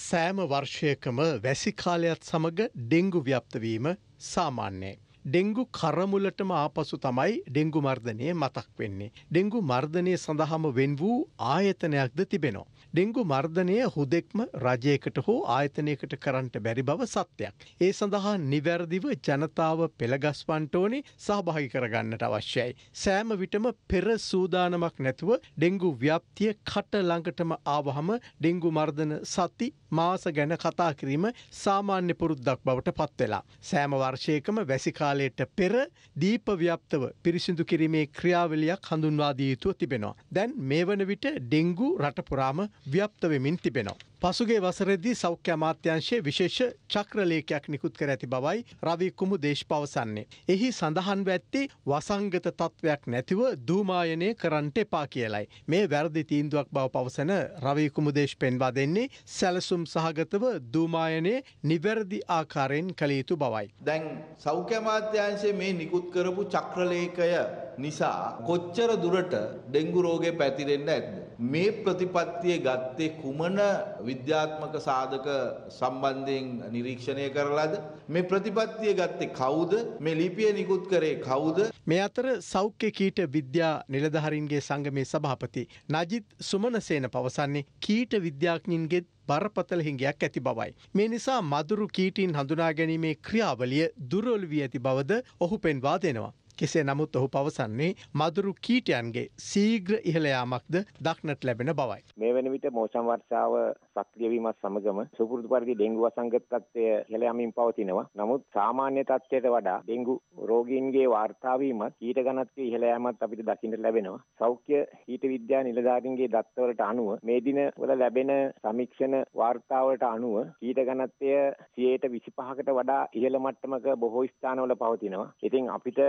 සෑම වර්ෂයකම වැසිකාලයත් සමඟ dengue ව්‍යප්තවීම සාමාන්‍යයි. Dengue කරමුලටම ආපසු තමයි ඩෙංගු මර්ධනය මතක් වෙන්නේ. ඩෙංගු මර්ධනය සඳහම වෙන් වූ ආයතනයක්ද තිබෙනවා. ඩෙංගු මර්ධනය හුදෙක්ම රජයකට හෝ ආයතනයකට කරන්නට බැරි බව සත්‍යයක්. ඒ සඳහා නිවැරදිව ජනතාව පෙළගස්වන්ට ඕනේ සහභහි කරගන්නට අවශ්‍යයි. සෑම විටම පෙර සූදානමක් නැතුව ඩෙංගු ව්‍යප්තිය කට ළඟටම ආවහම ඩෙංගු මර්ධන සති මාස ගැන කතා කිරීම සාමාන්‍ය පුරුද්දක් බවට පත්වෙලා. සෑම වර්ෂයකම වැසිකාලයට පෙර දීපව්‍යප්තව පිරිසිදු කිරීමේ ක්‍රියාවලියක් හඳුන්වාදී යුතුව තිබෙනවා. දැන් මේ වන විට ඩෙංගු රටපුරාම ව්‍යප්තවෙමින් තිබෙනවා. පසුගේ වසරෙද්දී සෞඛ්‍ය අමාත්‍යංශයේ විශේෂ චක්‍රලේඛයක් නිකුත් කර ඇති බවයි රවි කුමු දේශ පවසන්නේ. එහි සඳහන් ඇත්තේ වසංගත තත්ත්වයක් නැතිව දූමායනය කරන්නට එපා කියලයි. මේ වැරදි තීන්දුවක් බව පවසන රවි කුමුදේශ පෙන්වා දෙන්නේ සැලසුම් සහගතව දූමායනය නිවැරදි ආකාරයෙන් කළ යුතු බවයි. දැන් සෞඛ්‍ය අමාත්‍යංශයේ මේ නිකුත් කරපු චක්‍රලේඛය නිසා කොච්චර දුරට ඩෙංගු රෝගය පැතිරෙන්න ඇද්ද? මේ ප්‍රතිපත්තිය ගත්තේ කුමන විද්‍යාත්මක සාධක සම්බන්ධයෙන් නිරීක්ෂණය කරලාද මේ ප්‍රතිපත්තිය ගත්තේ කවුද මේ ලිපිය නිකුත් කරේ කවුද මේ අතර සෞඛ්‍ය කීට විද්‍යා නිලධහරින්ගේ සංගමේ සභාපති නජිත් සුමනසේන පවසන්නේ කීට විද්‍යාඥින්ගෙත් බරපතල හිංගයක් ඇති බවයි. මේ නිසා මදුරු කීටින් හඳුනා ගැනීමේ ක්‍රියාවලිය දුරොල්වී ඇති බවද ඔහු පෙන්වා දෙනවා. කෙසේ නමුත් ඔහු පවසන්නේ මදුරු කීටයන්ගේ සීග්‍ර ඉහළයාමක්ද දක්නට ලැබෙන බවයි. මේ වන විට මෝසම් වර්ෂාව සක්‍රියවීමත් සමගම සුපුරුදු පරිදි ඩෙංගු වසංගත තත්ත්වය ඉහළ යමින් පවතිනවා. නමුත් සාමාන්‍ය තත්ත්වයට වඩා ඩෙංගු රෝගීන්ගේ වාර්තා වීමත් කීට ගණත්වයේ ඉහළ යාමත් අපිට දකින්න ලැබෙනවා. සෞඛ්‍ය කීට විද්‍යා නිලධාරීන්ගේ දත්තවලට අනුව මේ දින වල ලැබෙන සමීක්ෂණ වාර්තාවලට අනුව කීට ගණත්වය 25කට වඩා ඉහළ මට්ටමක බොහෝ ස්ථානවල පවතිනවා. ඉතින් අපිට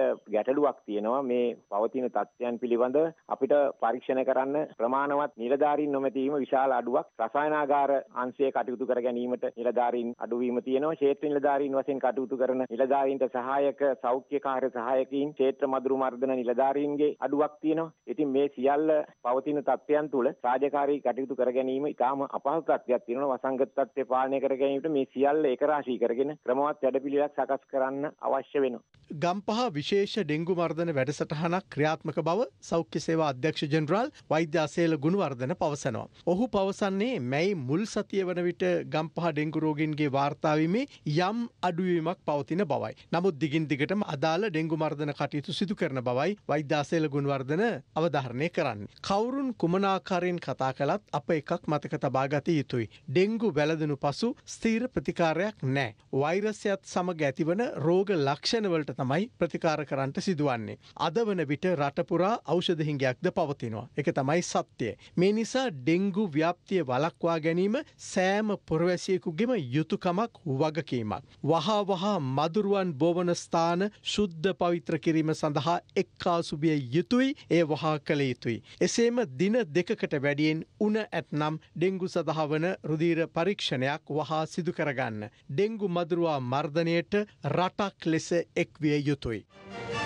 ගැටලුවක් තියෙනවා. මේ පවතින තත්ත්වයන් පිළිබඳ අපිට පරීක්ෂණ කරන්න ප්‍රමාණවත් නිලධාරීන් නොමැතිවීම විශාල අඩුවක්. රසායනාගාර අංශයේ කටයුතු කර ගැනීමට නිලධාරීන් අඩුවීම තියෙනවා. ක්ෂේත්‍ර නිලධාරීන් වශයෙන් කටයුතු කරන නිලධාරීන්ට සහායක සෞඛ්‍ය කාර්ය සහායකයින් ක්ෂේත්‍ර මදුරු මර්ධන නිලධාරීන්ගේ අඩුවක් තියෙනවා. ඉතින් මේ සියල්ල පවතින තත්ත්වයන් තුළ රාජකාරී කටයුතු කර ගැනීම ඉතාම අපහසු තත්ත්වයක් තියෙනවා. වසංගත තත්ත්වය පාලනය කර ගැනීමට මේ සියල්ල එක රාශී කරගෙන ක්‍රමවත් වැඩපිළිවෙලක් සකස් කරන්න අවශ්‍ය වෙනවා. ගම්පහ විශේෂ ඩෙංගු මර්ධන වැඩසටහනක් ක්‍රියාත්මක බව සෞඛ්‍ය සේවා අධ්‍යක්ෂ ජෙනරාල් වෛද්‍ය අසේල ගුණවර්ධන පවසනවා. ඔහු පවසන්නේ මැයි මුල් සතිය වන විට ගම්පහ ඩෙංගු රෝගීන්ගේ වාර්තාවීමේ යම් අඩුවීමක් පවතින බවයි. නමුත් දිගින් දිගටම අදාළ ඩෙංගු මර්ධන කටයුතු සිදු කරන බවයි වෛද්‍යාසේල ගුණවර්ධන අවධාරණය කරන්න. කවුරුන් කුමනාකාරයෙන් කතා කළත් අප එකක් මතක තබා ගත යුතුයි. ඩෙංගු වැළදනු පසු ස්තීර ප්‍රතිකාරයක් නෑ. වෛරස්යත් සමග ඇතිවන රෝග ලක්ෂණවලට තමයි ප්‍රතිකාර කරන්නට සිදුවන්නේ. අද වන විට රටපුරා ඖෂධහිංගයක්ද පවතිනවා. එක තමයි සත්‍යය. මේ නිසා ඩෙංගු ව්‍යාප්තිය වලක්වා ගැනීම සෑම පුරවැසියෙකුගෙම යුතුකමක් වගකීමක්. වහා වහා මදුරුවන් බෝවන ස්ථාන ශුද්ධ පවිත්‍ර කිරීම සඳහා එක්කාසුබිය යුතුයි ඒ වහා කළ යුතුයි. එසේම දින දෙකකට වැඩියෙන් උන ඇත්නම් ඩෙංගු සඳහාවන රුදීර පරීක්ෂණයක් වහා සිදු කරගන්න. ඩෙංගු මදුරුවා මර්ධනයට රටක් ලෙස එක්විය යුතුයි.